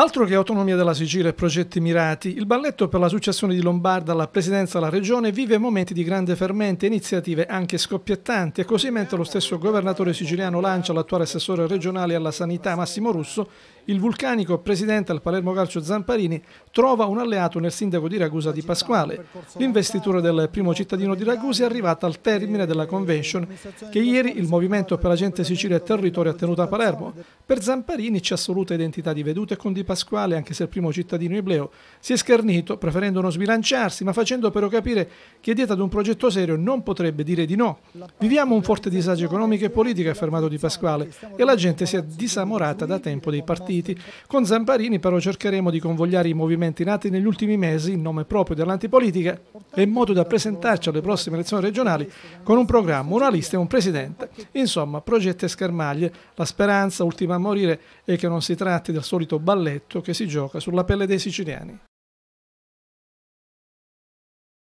Altro che autonomia della Sicilia e progetti mirati, il balletto per la successione di Lombarda alla presidenza della regione vive momenti di grande fermento e iniziative anche scoppiettanti e così mentre lo stesso governatore siciliano lancia l'attuale assessore regionale alla sanità Massimo Russo, il vulcanico presidente del Palermo Calcio Zamparini trova un alleato nel sindaco di Ragusa di Pasquale. L'investitura del primo cittadino di Ragusa è arrivata al termine della convention che ieri il Movimento per la gente Sicilia e Territorio ha tenuto a Palermo. Per Zamparini c'è assoluta identità di veduta e con Di Pasquale, anche se il primo cittadino ibleo si è schernito preferendo non sbilanciarsi, ma facendo però capire che dietro ad un progetto serio non potrebbe dire di no. Viviamo un forte disagio economico e politico, ha affermato Di Pasquale, e la gente si è disamorata da tempo dei partiti. Con Zamparini però cercheremo di convogliare i movimenti nati negli ultimi mesi in nome proprio dell'antipolitica e in modo da presentarci alle prossime elezioni regionali con un programma, una lista e un presidente. Insomma, progetti e schermaglie. La speranza, ultima a morire, è che non si tratti del solito balletto che si gioca sulla pelle dei siciliani.